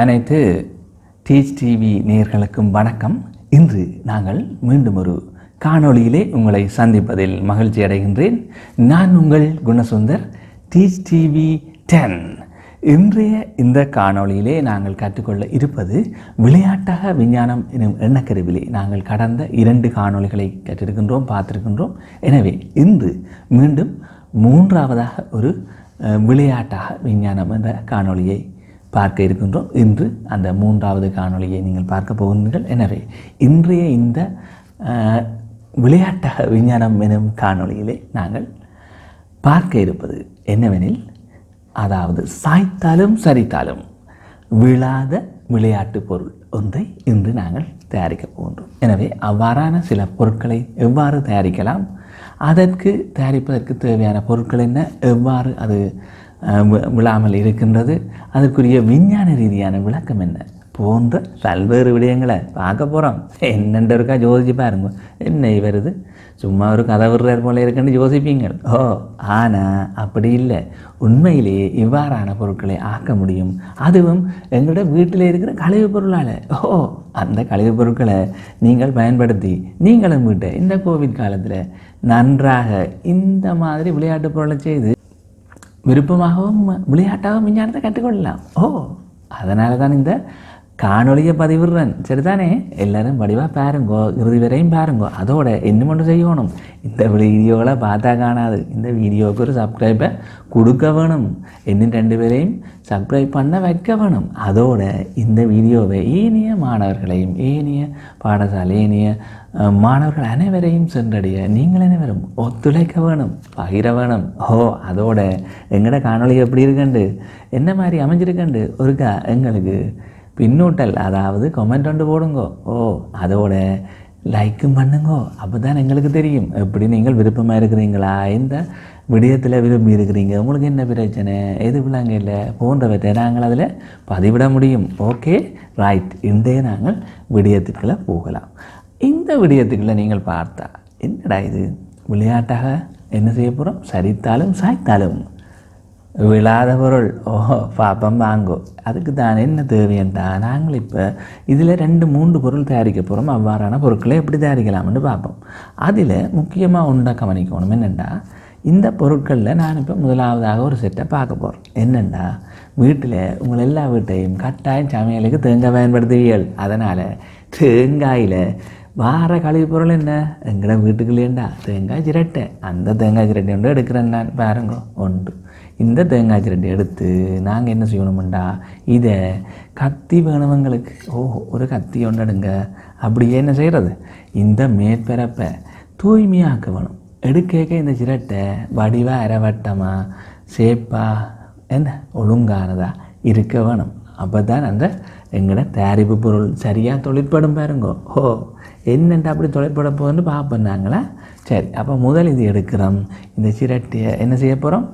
அனைத்து teach TV நேர்களுக்கும் வணக்கம். இன்று நாங்கள் மீண்டும் ஒரு காணொளியிலே உங்களை சந்திப்பதில் மகிழ்ச்சி அடைகின்றேன். நான் உங்கள் குணசுந்தர் டீச் டிவி டென் இன்றைய இந்த காணொளியிலே நாங்கள் கற்றுக்கொள்ள இருப்பது விளையாட்டாக விஞ்ஞானம் எனும் எண்ணக்கருவிலே நாங்கள் கடந்த இரண்டு காணொளிகளை கற்றிருக்கின்றோம் பார்த்திருக்கின்றோம். எனவே இன்று மீண்டும் மூன்றாவதாக ஒரு விளையாட்டாக விஞ்ஞானம் என்ற காணொளியை பார்க்க இருக்கின்றோம். இன்று அந்த மூன்றாவது காணொளியை நீங்கள் பார்க்க போகிறீர்கள் எனவே இன்றைய இந்த விளையாட்டக விஞ்ஞானம் எனும் காணொளியிலே நாங்கள் பார்க்க இருப்பது என்னவெனில் அதாவது சாய்த்தாலும் சரித்தாலும் விழாத விளையாட்டு பொருள் ஒன்றை இன்று நாங்கள் தயாரிக்கப் போகின்றோம். எனவே அவ்வாறான சில பொருட்களை எவ்வாறு தயாரிக்கலாம்? அதற்கு தயாரிப்பதற்கு தேவையான பொருட்கள் என்ன? எவ்வாறு அது விழாமல் இருக்கின்றது. அதற்குரிய விஞ்ஞான ரீதியான விளக்கம் என்ன? போன்ற பல்வேறு விடயங்களை பார்க்க போகிறோம் என்னென்ற இருக்கா யோசிச்சு பாருங்க. என்ன வருது சும்மா ஒரு கதை விடுறார் போல இருக்குன்னு யோசிப்பீங்க ஓ ஆனால் அப்படி இல்லை. உண்மையிலேயே இவ்வாறான பொருட்களை ஆக்க முடியும். அதுவும் எங்களோட வீட்டில் இருக்கிற கழிவுப் பொருளால். ஓ அந்த கழிவுப் பொருட்களை நீங்கள் பயன்படுத்தி நீங்களும் வீட்டை இந்த கோவிட் காலத்தில் நன்றாக இந்த மாதிரி விளையாட்டு பொருளை செய்து விருப்பமாகவும் விளையாட்டாகவும் விஞ்ஞானத்தை கற்றுக்கொள்ளலாம். ஓ. அதனால தான் இந்த காணொலியை பதிவிடுறேன் சரிதானே எல்லாரும் வடிவாக பாருங்கோ இறுதி வரையும் பாருங்கோ அதோட இன்னும் ஒன்று செய்யணும் இந்த வீடியோவில் பார்த்தா காணாது இந்த வீடியோவுக்கு ஒரு சப்ஸ்கிரைபை கொடுக்க வேணும் இன்னும் ரெண்டு பேரையும் சப்ஸ்கிரைப் பண்ண வைக்க வேணும் அதோட இந்த வீடியோவை ஏனைய மாணவர்களையும் ஏனைய பாடசாலை ஏனைய மாணவர்கள் அனைவரையும் சென்றடைய நீங்கள் அனைவரும் ஒத்துழைக்க வேணும் பகிர வேணும் ஓ அதோட எங்கட காணொலி எப்படி இருக்கண்டு என்ன மாதிரி அமைஞ்சிருக்கண்டு ஒருக்கா எங்களுக்கு பின்னூட்டல் அதாவது கமெண்ட் ஒன்று போடுங்கோ ஓ அதோட லைக்கும் பண்ணுங்கோ அப்போ தான் எங்களுக்கு தெரியும் எப்படி நீங்கள் விருப்பமாக இருக்கிறீங்களா இந்த விடயத்தில் விரும்பி இருக்கிறீங்க உங்களுக்கு என்ன பிரச்சனை எது பிள்ளைங்க இல்லை போன்றவற்றை நாங்கள் அதில் பதிவிட முடியும் ஓகே ரைட் இன்றைய நாங்கள் விடயத்திற்குள்ள போகலாம் இந்த விடயத்துக்குள்ள நீங்கள் பார்த்தா என்னடா இது விளையாட்டாக என்ன செய்ய போகிறோம் சரித்தாலும் சாய்த்தாலும் விழாத பொருள் ஓ பாப்பம் வாங்கோ. அதுக்கு தான் என்ன தேவையண்டா நாங்கள் இப்போ இதில் ரெண்டு மூன்று பொருள் தயாரிக்க போகிறோம். அவ்வாறான பொருட்களை எப்படி தயாரிக்கலாம்னு பார்ப்போம் அதில் முக்கியமாக ஒன்றாக கவனிக்கணும். என்னென்னா இந்த பொருட்களில் நான் இப்போ முதலாவதாக ஒரு செட்டை பார்க்க போகிறேன் என்னென்னா வீட்டில் உங்கள் எல்லா வீட்டையும் கட்டாயம் சமையலுக்கு தேங்காய் பயன்படுத்துவீர்கள். அதனால் தேங்காயில் வார கழிவு பொருள் என்ன? எங்கட வீட்டுக்குள்ளேண்டா தேங்காய் சிரட்டை. அந்த தேங்காய் சிரட்டை ஒன்று எடுக்கிறேன் நான். பாருங்க ஒன்று. இந்த தேங்காய் சிரட்டை எடுத்து நாங்கள் என்ன செய்யணுமெண்டா இதை கத்தி வேணுமங்களுக்கு. ஓஹோ ஒரு கத்தி ஒன்று எடுங்க. அப்படியே என்ன செய்கிறது இந்த மேற்பரப்பை தூய்மையாக்க வேணும். எடுக்க இந்த சிரட்டை வடிவாக அரைவட்டமாக சேப்பாக என்ன? ஒழுங்கானதா இருக்க வேணும். அப்போ தான் அந்த எங்களோட தயாரிப்பு பொருள் சரியாக தொழிற்படும் பாருங்கோ. ஓ என்னென்ட்டு அப்படி தொலைப்பட போகுதுன்னு பார்ப்போம் நாங்களா சரி அப்போ முதல் இது எடுக்கிறோம். இந்த சிரட்டியை என்ன செய்ய போகிறோம்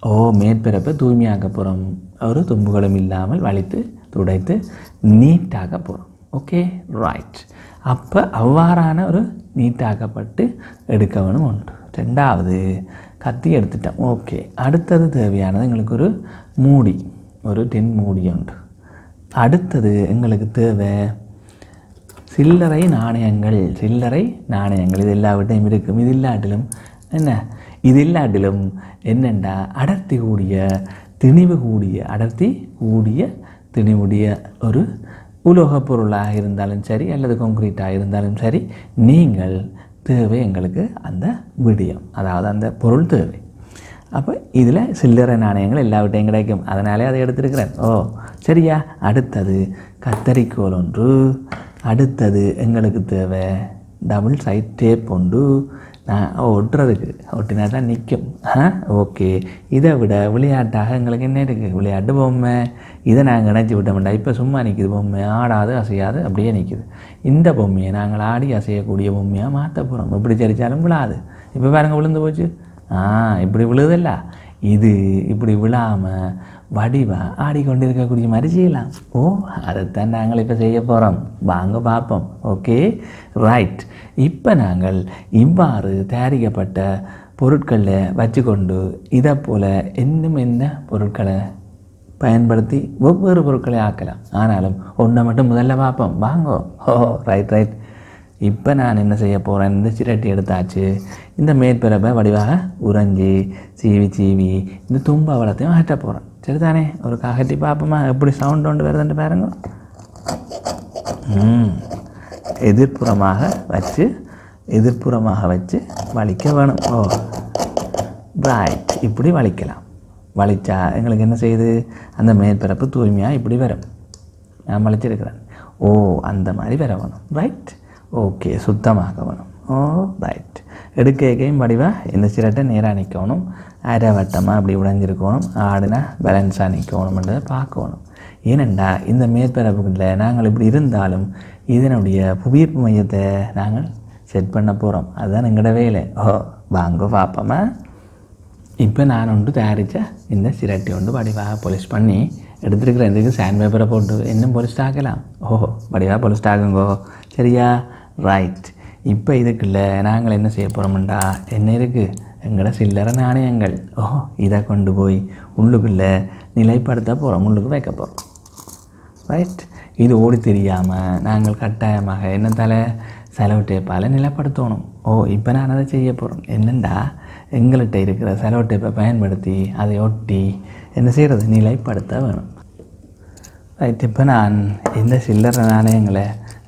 ஓ மேற்பரப்பை தூய்மையாக்க போகிறோம் ஒரு தும்புகளும் இல்லாமல் வலித்து துடைத்து நீட்டாக போகிறோம் ஓகே ரைட் அப்போ அவ்வாறான ஒரு நீட்டாக்கப்பட்டு எடுக்கவனும் உண்டு ஒன்று. ரெண்டாவது கத்தி எடுத்துட்டோம். ஓகே அடுத்தது தேவையானது எங்களுக்கு ஒரு மூடி ஒரு டின் மூடி உண்டு அடுத்தது எங்களுக்கு தேவை சில்லறை நாணயங்கள் சில்லறை நாணயங்கள் இது எல்லாவற்றையும் இருக்கும். இது இல்லாட்டிலும் என்ன? இது இல்லாட்டிலும் என்னெண்டா? அடர்த்தி கூடிய திணிவு கூடிய அடர்த்தி கூடிய திணிவுடைய ஒரு உலோகப் பொருளாக இருந்தாலும் சரி அல்லது கான்கிரீட்டாக இருந்தாலும் சரி நீங்கள் தேவை எங்களுக்கு அந்த விடியம். அதாவது அந்த பொருள் தேவை. அப்போ இதில் சில்லறை நாணயங்கள் எல்லாவற்றையும் கிடைக்கும். அதனாலே அதை எடுத்திருக்கிறேன். ஓ சரியா. அடுத்தது கத்தரிக்கோல் ஒன்று. அடுத்தது எங்களுக்கு தேவை டபுள் சைட் டேப் ஒன்று நான் ஒட்டுறதுக்கு. ஒட்டினா தான் நிற்கும் ஆ ஓகே. இதை விட விளையாட்டாக எங்களுக்கு என்ன இருக்குது விளையாட்டு பொம்மை. இதை நாங்கள் நினச்சி விட்டோம்டா. இப்போ சும்மா நிற்கிது பொம்மை. ஆடாது அசையாது அப்படியே நிற்கிது இந்த பொம்மையை நாங்கள் ஆடி அசையக்கூடிய பொம்மையாக மாற்ற போகிறோம் எப்படி சரிச்சாலும் விழாது. இப்போ பாருங்க விழுந்து போச்சு. ஆ இப்படி விழுதல்ல. இது இப்படி விழாமல் வடிவாக ஆடிக்கொண்டிருக்கக்கூடிய மாதிரி செய்யலாம் ஓ அதைத்தான் நாங்கள் இப்போ செய்ய போகிறோம் வாங்க பார்ப்போம். ஓகே ரைட் இப்போ நாங்கள் இவ்வாறு தயாரிக்கப்பட்ட பொருட்களை வச்சுக்கொண்டு இதை போல் இன்னும் என்ன பொருட்களை பயன்படுத்தி ஒவ்வொரு பொருட்களை ஆக்கலாம். ஆனாலும் ஒன்றை மட்டும் முதல்ல பார்ப்போம். வாங்கோ. ஓ ரைட் ரைட் இப்போ நான் என்ன செய்ய போகிறேன் இந்த சிரட்டி எடுத்தாச்சு. இந்த மேற்பரப்பை வடிவாக உறைஞ்சி சீவி சீவி இந்த தும்ப வளத்தையும் அகற்ற போகிறேன் சரிதானே? ஒரு காகட்டி பார்ப்போமா எப்படி சவுண்ட் ஒன்று வருதுன்ட்டு பாருங்க. எதிர்ப்புறமாக வச்சு எதிர்ப்புறமாக வச்சு வலிக்க வேணும். ஓ. ரைட் இப்படி வலிக்கலாம். வலிச்சா எங்களுக்கு என்ன செய்யுது? அந்த மேற்பரப்பு தூய்மையாக இப்படி வரும். நான் வலிச்சிருக்கிறேன். ஓ அந்த மாதிரி வர வேணும். ரைட் ஓகே சுத்தமாக வேணும் ஓ ரைட் எடுக்க எடுக்கையும் வடிவாக இந்த சிரட்டை நேராக நிற்கணும். அரைவட்டமாக அப்படி உடைஞ்சிருக்கணும். ஆடுனா பேலன்ஸாக நிற்கணும்ன்றதை பார்க்கணும். ஏனெண்டா இந்த மேற்பரப்புகளில் நாங்கள் இப்படி இருந்தாலும் இதனுடைய புவியீர்ப்பு மையத்தை நாங்கள் செட் பண்ண போகிறோம் அதுதான் எங்களோட வேலை. ஓ வாங்க பார்ப்போமா இப்போ நான் ஒன்று தயாரித்த இந்த சிரட்டி ஒன்று வடிவாக பொலிஷ் பண்ணி எடுத்துருக்கிற இதுக்கு சாண்ட் பேப்பரை போட்டு இன்னும் பொலிஸ்ட் ஆக்கலாம். ஓஹோ வடிவாக பொலிஸ்ட் ஆகுங்கோ சரியா? ரைட் இப்போ இதுக்குள்ள நாங்கள் என்ன செய்ய போகிறோம்டா என்ன இருக்குது எங்களோட சில்லறை நாணயங்கள். ஓ இதை கொண்டு போய் உள்ளுக்குள்ளே நிலைப்படுத்த போகிறோம் உள்ளுக்கு வைக்க போகிறோம் ரைட் இது ஓடி தெரியாமல் நாங்கள் கட்டாயமாக என்னத்தால் செலவு டேப்பால் நிலப்படுத்தணும். ஓ இப்போ நான் அதை செய்ய போகிறோம் என்னண்டா? எங்கள்கிட்ட இருக்கிற செலவு டேப்பை பயன்படுத்தி அதை ஒட்டி என்ன செய்கிறது நிலைப்படுத்த வேணும். ரைட் இப்போ நான் இந்த சில்லற நாணயங்களை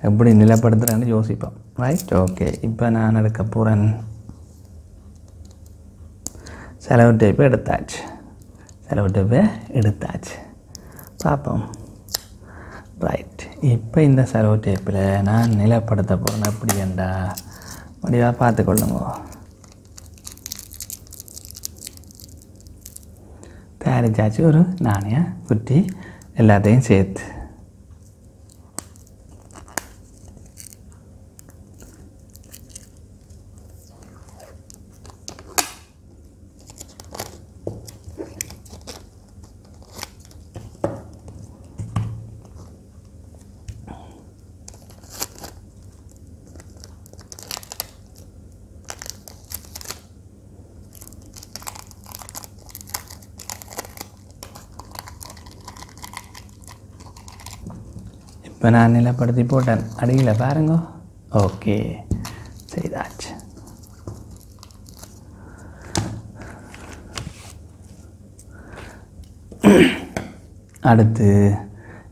எப்படி நிலைப்படுத்துகிறேன்னு யோசிப்போம். ரைட் ஓகே இப்போ நான் எடுக்க போகிறேன் செலவு டேப்பை எடுத்தாச்சு. செலவு டேப்பை எடுத்தாச்சு. பார்ப்போம். ரைட் இப்போ இந்த செலவு டேப்பில் நான் நிலப்படுத்த போகிறேன் எப்படி என்றா முடிவாக பார்த்துக்கொள்ளுங்க தயாரிச்சாச்சு ஒரு நாணய குட்டி எல்லாத்தையும் சேர்த்து. இப்போ நான் நிலப்படுத்தி போட்டேன். அடியில் பாருங்க. ஓகே. செய்தாச்சு. அடுத்து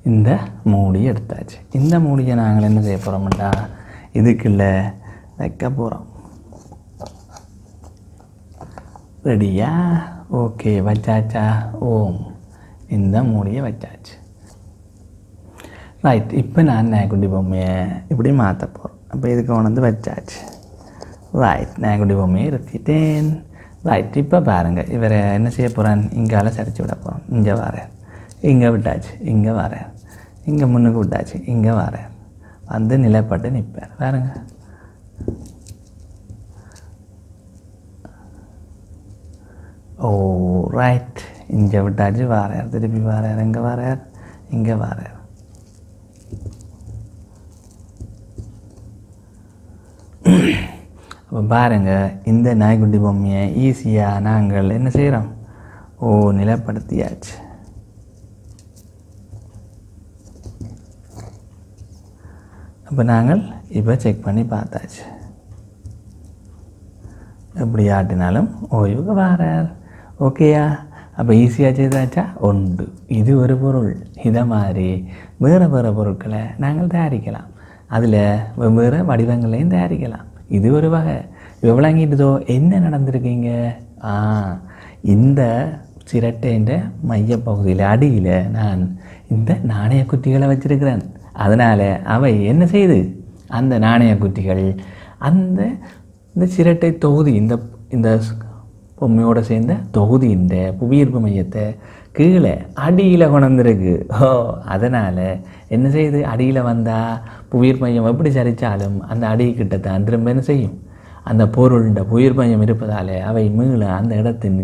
இந்த மூடி எடுத்தாச்சு. இந்த மூடியை நாங்கள் என்ன செய்ய போகிறோம்டா இதுக்குள்ள வைக்க போகிறோம் ரெடியா ஓகே வச்சாச்சா? ஓம். இந்த மூடியை வச்சாச்சு. ரைட் இப்போ நான் நாய்க்குட்டி பொம்மையை இப்படி மாற்ற போகிறோம் அப்போ இதுக்கு கொண்டு வச்சாச்சு ரைட் நாய்க்குட்டி பொம்மையை இருத்திட்டேன் ரைட் இப்போ பாருங்கள் இவரை என்ன செய்ய போகிறான் இங்கால சரிச்சு விட போகிறோம் இங்கே வரேன் இங்கே விட்டாச்சு இங்கே வரேன் இங்கே முன்னுக்கு விட்டாச்சு இங்கே வரேன் வந்து நிலைப்பட்டு நிற்பார் பாருங்க ஓ ரைட் இங்கே விட்டாச்சு வாரார் திருப்பி வாரார் இங்கே வாரார் இங்கே வாரார் அப்போ பாருங்கள் இந்த நாய்க்குட்டி பொம்மையை ஈஸியாக நாங்கள் என்ன செய்கிறோம் ஓ நிலைப்படுத்தியாச்சு. அப்போ நாங்கள் இப்போ செக் பண்ணி பார்த்தாச்சு. எப்படி ஆட்டினாலும் ஓய்வுக்கு வாரார். ஓகேயா அப்போ ஈஸியாக செய்தாச்சா? உண்டு. இது ஒரு பொருள். இதை மாதிரி வேறு வேறு பொருட்களை நாங்கள் தயாரிக்கலாம். அதில் வெவ்வேறு வடிவங்களையும் தயாரிக்கலாம். இது ஒரு வகை. விளங்கிட்டுதோ என்ன நடந்திருக்கீங்க? ஆ இந்த சிரட்டைன்ற மையப்பகுதியில் அடியில் நான் இந்த நாணய குட்டிகளை வச்சிருக்கிறேன். அதனால் அவை என்ன செய்து? அந்த நாணய குட்டிகள் அந்த இந்த சிரட்டை தொகுதி இந்த இந்த பொம்மையோடு சேர்ந்த தொகுதியின் புவியீர்ப்பு மையத்தை கீழே அடியில் கொண்டிருக்கு ஓ அதனால் என்ன செய்யுது அடியில் வந்தால் புயிர் மையம் எப்படி சரித்தாலும் அந்த அடி தான் திரும்ப என்ன செய்யும்? அந்த பொருள்ன்ற புயிர் மையம் இருப்பதாலே அவை மீள அந்த இடத்தின்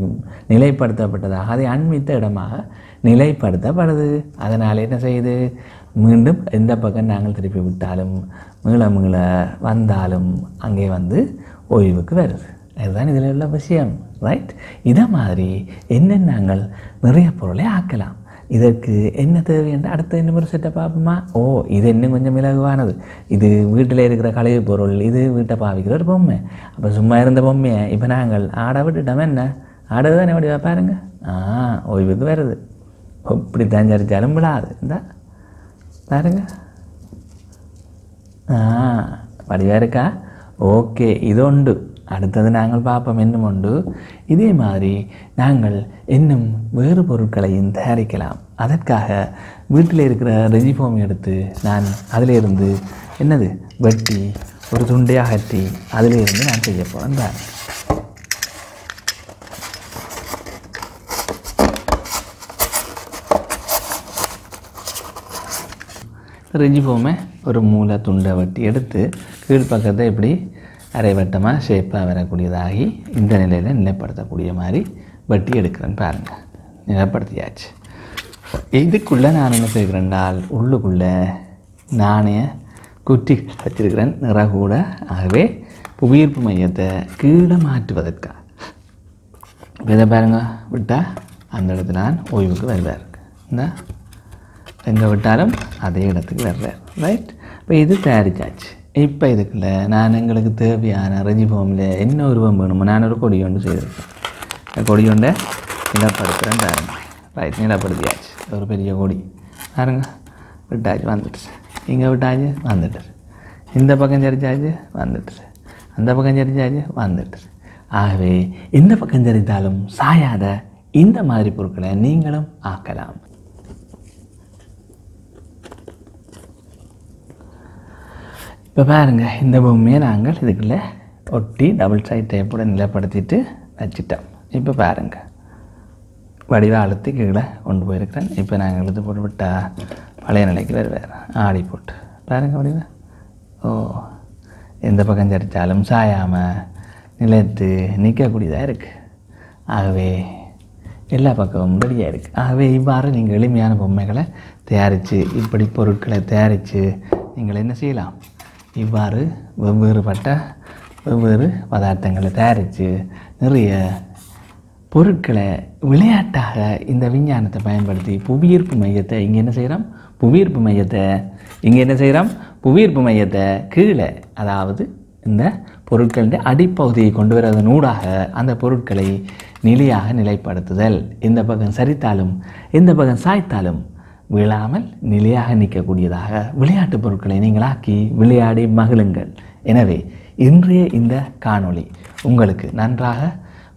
நிலைப்படுத்தப்பட்டதாக அதை அண்மித்த இடமாக நிலைப்படுத்தப்படுது. அதனால் என்ன செய்யுது மீண்டும் எந்த பக்கம் நாங்கள் திருப்பி விட்டாலும் மீள மீள வந்தாலும் அங்கே வந்து ஓய்வுக்கு வருது. அதுதான் இதில் உள்ள விஷயம் ரைட் இதை மாதிரி என்ன நாங்கள் நிறைய பொருளை ஆக்கலாம். இதற்கு என்ன தேவை என்று அடுத்த இன்னும் ஒரு செட்டை பார்ப்போமா? ஓ இது இன்னும் கொஞ்சம் இலகுவானது. இது வீட்டில் இருக்கிற கழிவு பொருள் இது வீட்டை பாவிக்கிற ஒரு பொம்மை. அப்போ சும்மா இருந்த பொம்மையை இப்போ நாங்கள் ஆடை விட்டுட்டோம் என்ன? ஆடை தானே எப்படி பாருங்க. ஆ ஓய்வுக்கு வருது. இப்படி தஞ்சரிச்சாலும் விழாது. இந்த பாருங்க. ஆ வடிவா இருக்கா? ஓகே இது உண்டு. அடுத்தது நாங்கள் பார்ப்போம் என்னும் உண்டு இதே மாதிரி நாங்கள் இன்னும் வேறு பொருட்களையும் தயாரிக்கலாம் அதற்காக வீட்டில் இருக்கிற ரெஜிஃபோம் எடுத்து நான் அதிலிருந்து என்னது வெட்டி ஒரு துண்டை அகற்றி அதிலிருந்து நான் செய்ய போகிறேன் பாருங்க ரிஜி ஃபோமை ஒரு மூளை துண்டை வட்டி எடுத்து கீழ்ப்பக்கத்தை இப்படி அரை வட்டமாக ஷேப்பாக வரக்கூடியதாகி இந்த நிலையில் நிலைப்படுத்தக்கூடிய மாதிரி வெட்டி எடுக்கிறேன்னு பாருங்கள் நிலைப்படுத்தியாச்சு. இதுக்குள்ளே நான் என்ன செய்கிறேன்னால் உள்ளுக்குள்ளே நாணய குட்டி வச்சிருக்கிறேன். நிற கூட ஆகவே புவியீர்ப்பு மையத்தை கீழே மாற்றுவதற்காக இதை பாருங்க விட்டால் அந்த இடத்துல நான் ஓய்வுக்கு வருவார். இந்த. எங்கே விட்டாலும் அதே இடத்துக்கு வர்றார். ரைட் இப்போ இது தயாரிச்சாச்சு. இப்போ இதுக்குள்ள நான் எங்களுக்கு தேவையான ரெஜிஃபார்மில் என்ன உருவம் வேணுமோ நான் ஒரு கொடி கொண்டு செய்திருக்கேன். கொடி ஒன்றை நிலப்படுத்துகிறேன் பாருங்க ரைட் நிலப்படுத்தியாச்சு ஒரு பெரிய கொடி. பாருங்க விட்டாச்சு வந்துட்டு இங்கே விட்டாச்சு வந்துட்டுரு இந்த பக்கம் சரிச்சாச்சு வந்துட்டுரு அந்த பக்கம் சரிச்சாச்சு வந்துட்டுரு ஆகவே எந்த பக்கம் சரித்தாலும் சாயாத இந்த மாதிரி பொருட்களை நீங்களும் ஆக்கலாம். இப்போ பாருங்க இந்த பொம்மையை நாங்கள் இதுக்குள்ளே ஒட்டி டபுள் சைட் டேப்போட நிலைப்படுத்திட்டு வச்சிட்டோம். இப்போ பாருங்க வடிவ அழுத்தி கீழே கொண்டு போயிருக்கிறேன். இப்போ நாங்கள் இழுத்து போட்டு விட்டா பழைய நிலைக்கு வருவார். ஆடி போட்டு. பாருங்க வடிவ ஓ எந்த பக்கம் சரித்தாலும் சாயாமல் நிலைத்து நிற்கக்கூடியதாக இருக்குது ஆகவே எல்லா பக்கமும் ரெடியாக இருக்குது ஆகவே இவ்வாறு நீங்கள் எளிமையான பொம்மைகளை தயாரித்து இப்படி பொருட்களை தயாரித்து நீங்கள் என்ன செய்யலாம்? இவ்வாறு வெவ்வேறுபட்ட வெவ்வேறு பதார்த்தங்களை தயாரித்து நிறைய பொருட்களை விளையாட்டாக இந்த விஞ்ஞானத்தை பயன்படுத்தி புவியீர்ப்பு மையத்தை இங்கே என்ன செய்கிறோம் புவியீர்ப்பு மையத்தை இங்கே என்ன செய்கிறோம் புவியீர்ப்பு மையத்தை கீழே அதாவது இந்த பொருட்களின் அடிப்பகுதியை கொண்டு வருவதன் ஊடாக அந்த பொருட்களை நிலையாக நிலைப்படுத்துதல். இந்த பக்கம் சரித்தாலும் இந்த பக்கம் சாய்த்தாலும் விழாமல் நிலையாக நிற்கக்கூடியதாக விளையாட்டு பொருட்களை நீங்கள் ஆக்கி விளையாடி மகிழுங்கள். எனவே இன்றைய இந்த காணொளி உங்களுக்கு நன்றாக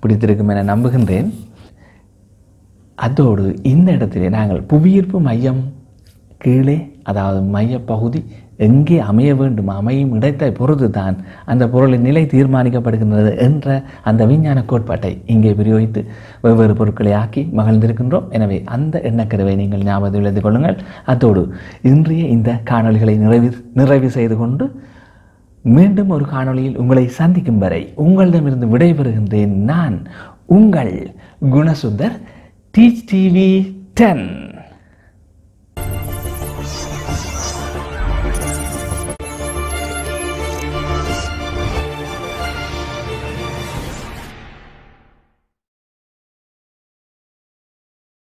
பிடித்திருக்கும் என நம்புகின்றேன். அதோடு இந்த இடத்திலே நாங்கள் புவியீர்ப்பு மையம் கீழே அதாவது மையப்பகுதி எங்கே அமைய வேண்டும்? அமையும் இடத்தை பொறுத்து தான் அந்த பொருளின் நிலை தீர்மானிக்கப்படுகின்றது என்ற அந்த விஞ்ஞான கோட்பாட்டை இங்கே பிரயோகித்து வெவ்வேறு பொருட்களை ஆக்கி மகிழ்ந்திருக்கின்றோம். எனவே அந்த எண்ணக்கருவை நீங்கள் ஞாபகத்தில் எழுதி கொள்ளுங்கள். அத்தோடு இன்றைய இந்த காணொளிகளை நிறைவு நிறைவு செய்து கொண்டு மீண்டும் ஒரு காணொளியில் உங்களை சந்திக்கும் வரை உங்களிடமிருந்து விடைபெறுகின்றேன் நான் உங்கள் குணசுந்தர் டீச் டிவி டென்